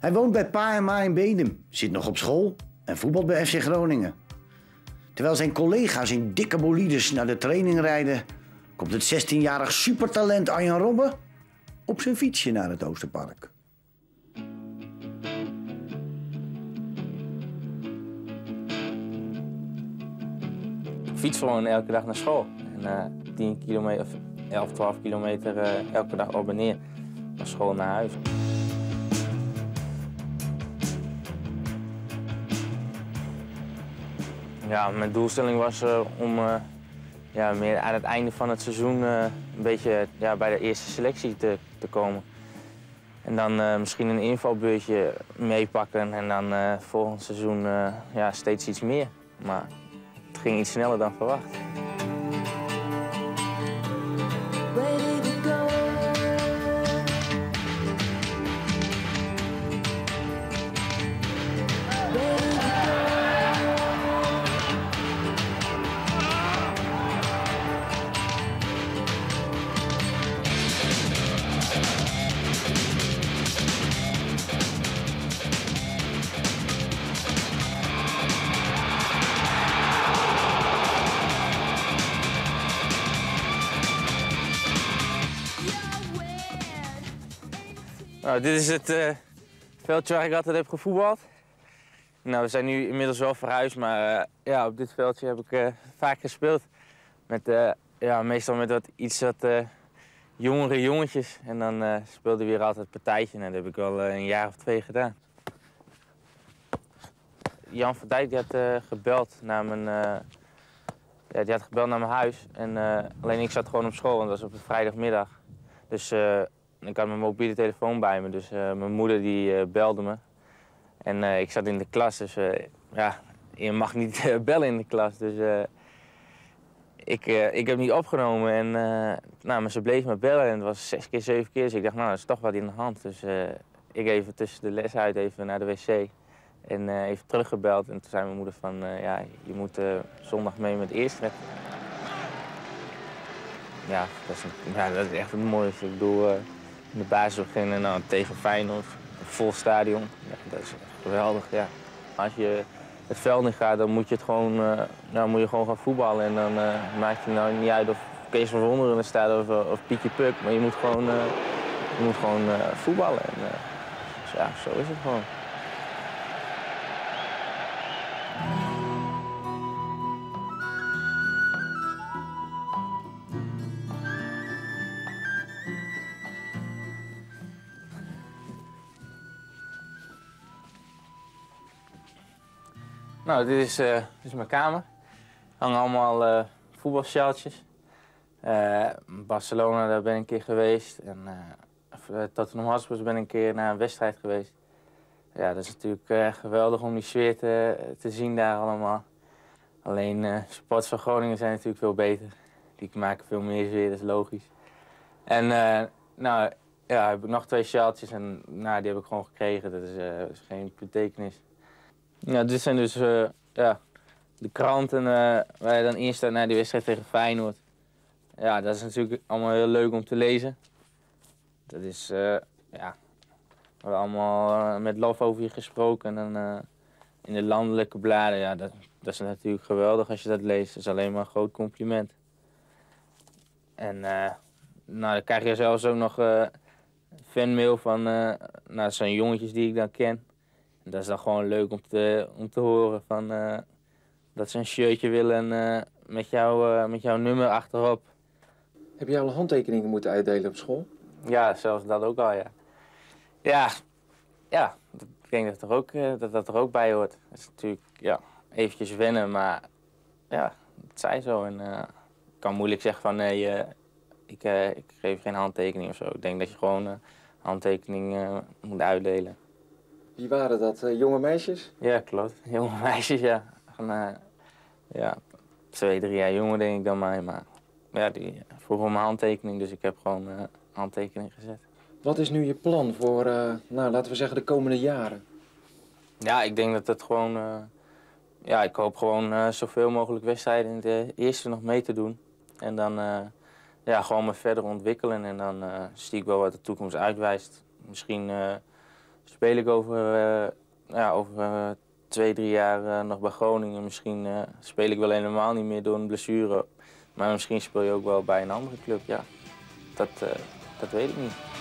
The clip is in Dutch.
Hij woont bij pa en ma in Bedum, zit nog op school en voetbalt bij FC Groningen. Terwijl zijn collega's in dikke bolides naar de training rijden, komt het 16-jarig supertalent Arjan Robben op zijn fietsje naar het Oosterpark. Ik fiets gewoon elke dag naar school. En eh 10 kilometer, of 11, 12 kilometer eh, elke dag op en neer. Van school naar huis. Ja, mijn doelstelling was eh, om ja, meer aan het einde van het seizoen eh, een beetje ja, bij de eerste selectie te, komen. En dan eh, misschien een invalbeurtje meepakken en dan eh, volgend seizoen ja, steeds iets meer. Maar het ging iets sneller dan verwacht. Nou, dit is het eh, veldje waar ik altijd heb gevoetbald. Nou, we zijn nu inmiddels wel verhuisd, maar eh, ja, op dit veldje heb ik eh, vaak gespeeld. Met, ja, meestal met wat, iets wat jongere jongetjes. En dan speelden we weer altijd partijtje. En dat heb ik wel een jaar of twee gedaan. Jan van Dijk had gebeld naar mijn, ja, die had gebeld naar mijn huis. En, alleen ik zat gewoon op school, want dat was op een vrijdagmiddag. Dus ik had mijn mobiele telefoon bij me, dus eh, mijn moeder die eh, belde me. En eh, ik zat in de klas, dus ja, je mag niet bellen in de klas. Dus ik, ik heb niet opgenomen en nou, maar ze bleef me bellen en het was zes keer, zeven keer. Dus ik dacht, nou, dat is toch wat in de hand. Dus ik even tussen de les uit even naar de wc en even teruggebeld. En toen zei mijn moeder van, ja, je moet zondag mee met Eerstrecht. Ja dat, is ja, dat is echt het mooiste. Ik bedoel, de basis beginnen nou, tegen Feyenoord, een vol stadion. Dat is geweldig, ja. Als je het veld in gaat, dan moet je, het gewoon, eh, nou, moet je gewoon gaan voetballen. En dan eh, maakt het nou niet uit of Kees van Wonderen er staat of, eh, of Pietje Puk. Maar je moet gewoon, je moet gewoon voetballen. En, dus ja, zo is het gewoon. Nou, dit is, eh, dit is mijn kamer. Er hangen allemaal eh voetbalsjaaltjes. Eh, Barcelona, daar ben ik een keer geweest. En uh, Tottenham Hotspur ben ik een keer naar een wedstrijd geweest. Ja, dat is natuurlijk geweldig om die sfeer te, zien daar allemaal. Alleen eh supporters van Groningen zijn natuurlijk veel beter. Die maken veel meer sfeer, dat is logisch. En nou, ja, heb ik nog twee sjaaltjes en nou, die heb ik gewoon gekregen. Dat is, dat is geen betekenis. Ja, dit zijn dus eh, ja, de kranten eh, waar je dan staat naar die wedstrijd tegen Feyenoord. Ja, dat is natuurlijk allemaal heel leuk om te lezen. Dat is, eh, ja, we hebben allemaal met lof over je gesproken. En in de landelijke bladen, ja, dat, dat is natuurlijk geweldig als je dat leest. Dat is alleen maar een groot compliment. En nou, dan krijg je zelfs ook nog fanmail van, nou, dat zijn jongetjes die ik dan ken. En dat is dan gewoon leuk om te, om te horen van, eh, dat ze een shirtje willen eh, met, jou, eh, met jouw nummer achterop. Heb je al handtekeningen moeten uitdelen op school? Ja, zelfs dat ook al, ja. Ja, ja ik denk dat, er ook, dat dat er ook bij hoort. Het is natuurlijk ja, eventjes wennen, maar ja, het zij zo. En ik kan moeilijk zeggen van nee, ik, ik geef geen handtekening of zo. Ik denk dat je gewoon een handtekening eh, moet uitdelen. Wie waren dat? eh, jonge meisjes? Ja, klopt. Jonge meisjes, ja. Van, eh, ja, twee, drie jaar jonger denk ik dan mij. Maar ja, die vroeg om een handtekening, dus ik heb gewoon eh, een handtekening gezet. Wat is nu je plan voor, eh, nou, laten we zeggen, de komende jaren? Ja, ik denk dat het gewoon. eh, ja, ik hoop gewoon eh, zoveel mogelijk wedstrijden in de eerste nog mee te doen. En dan eh, ja, gewoon me verder ontwikkelen. En dan eh, zie ik wel wat de toekomst uitwijst. Misschien eh, speel ik over, eh, ja, over eh, twee, drie jaar eh, nog bij Groningen. Misschien speel ik wel helemaal niet meer door een blessure. Maar misschien speel je ook wel bij een andere club, ja. Dat, dat weet ik niet.